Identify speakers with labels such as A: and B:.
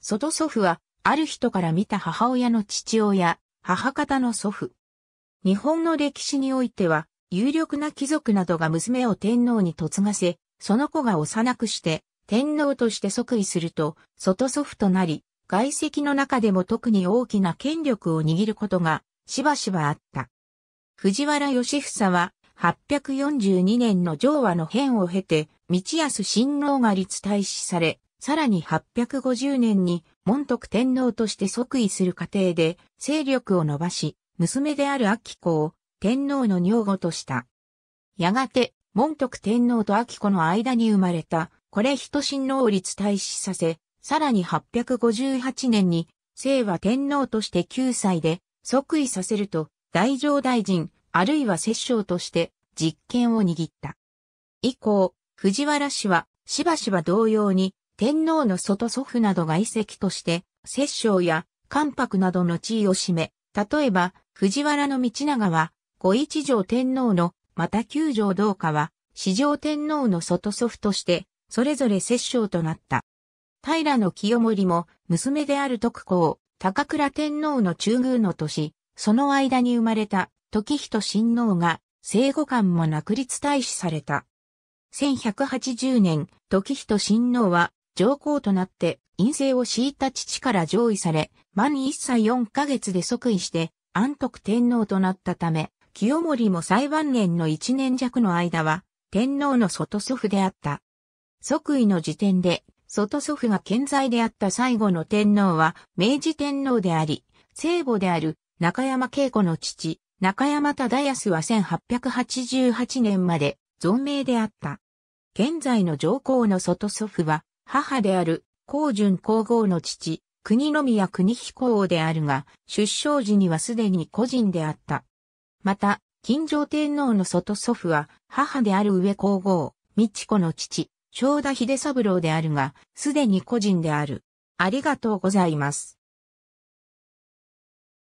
A: 外祖父は、ある人から見た母親の父親、母方の祖父。日本の歴史においては、有力な貴族などが娘を天皇に嫁がせ、その子が幼くして、天皇として即位すると、外祖父となり、外籍の中でも特に大きな権力を握ることが、しばしばあった。藤原義房は、842年の上和の変を経て、道安親王が立大使され、さらに850年に門徳天皇として即位する過程で勢力を伸ばし、娘である明子を天皇の女房とした。やがて、門徳天皇と明子の間に生まれた、これ人親王を立大使させ、さらに858年に、清和天皇として9歳で即位させると、大乗大臣、あるいは摂政として実権を握った。以降、藤原氏はしばしば同様に天皇の外祖父などが遺跡として、摂政や関白などの地位を占め、例えば、藤原道長は、五一条天皇の、また九条同化は、四条天皇の外祖父として、それぞれ摂政となった。平の清盛も、娘である徳公、高倉天皇の中宮の年、その間に生まれた、時人親王が、生後間もなく立大使された。1180年、時人親王は、上皇となって陰性を敷いた父から上位され、満1歳4ヶ月で即位して安徳天皇となったため、清盛も最晩年の1年弱の間は天皇の外祖父であった。即位の時点で外祖父が健在であった最後の天皇は明治天皇であり、聖母である中山慶子の父、中山忠康は1888年まで存命であった。現在の上皇の外祖父は母である、高順皇后の父、国宮国彦王であるが、出生時にはすでに個人であった。また、金城天皇の外祖父は、母である上皇后、美智子の父、正田秀三郎であるが、すでに個人である。ありがとうございます。